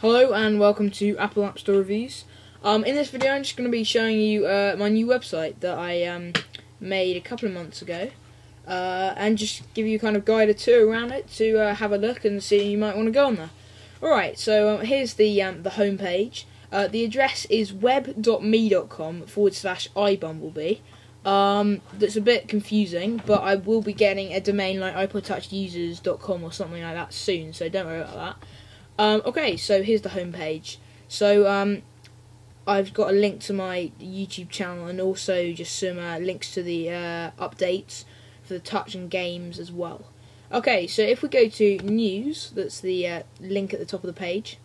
Hello and welcome to Apple App Store Reviews. Um, in this video I'm just going to be showing you uh, my new website that I um, made a couple of months ago uh, and just give you kind of guided tour around it to uh, have a look and see you might want to go on there. Alright, so um, here's the um, the home page. Uh, the address is web.me.com forward slash iBumblebee. Um, that's a bit confusing, but I will be getting a domain like iPodTouchUsers.com or something like that soon, so don't worry about that. Um, okay, so here's the homepage. So um, I've got a link to my YouTube channel and also just some uh, links to the uh, updates for the touch and games as well. Okay, so if we go to news, that's the uh, link at the top of the page.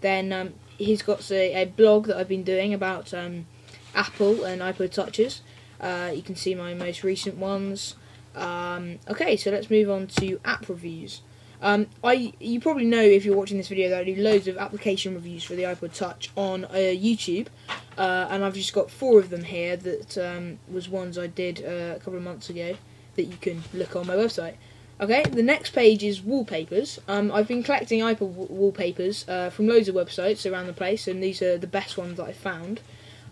Then um, he's got a, a, blog that I've been doing about um, Apple and iPod touches. Uh, you can see my most recent ones. Um, okay, so let's move on to app reviews. Um, I you probably know if you're watching this video that I do loads of application reviews for the iPod Touch on uh, YouTube, uh, and I've just got four of them here. That um, was ones I did uh, a couple of months ago that you can look on my website. Okay, the next page is wallpapers. Um, I've been collecting iPod wallpapers uh, from loads of websites around the place, and these are the best ones that I found.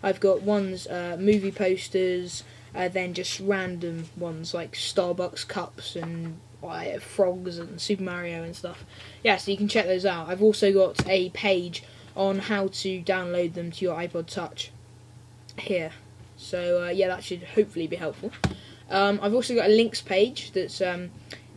I've got ones uh, movie posters, uh, then just random ones like Starbucks cups and like frogs and Super Mario and stuff. Yeah, so you can check those out. I've also got a page on how to download them to your iPod Touch here. So uh, yeah, that should hopefully be helpful. Um, I've also got a links page that's um,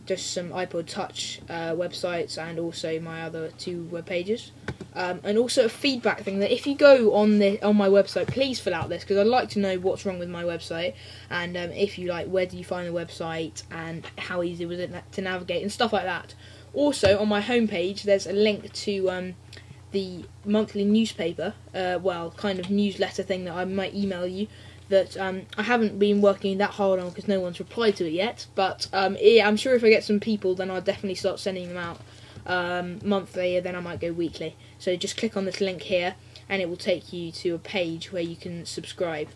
just some iPod Touch uh, websites and also my other two web pages. Um, and also a feedback thing that if you go on the on my website, please fill out this because I'd like to know what's wrong with my website and um, if you like, where do you find the website and how easy was it to navigate and stuff like that. Also, on my homepage, there's a link to um, the monthly newspaper, uh, well, kind of newsletter thing that I might email you. That um, I haven't been working that hard on because no one's replied to it yet. But um, yeah, I'm sure if I get some people, then I'll definitely start sending them out um, monthly, and then I might go weekly. So just click on this link here, and it will take you to a page where you can subscribe.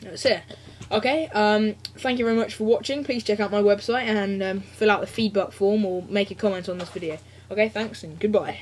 That's it. Okay, um, thank you very much for watching. Please check out my website and um, fill out the feedback form or make a comment on this video. Okay, thanks and goodbye.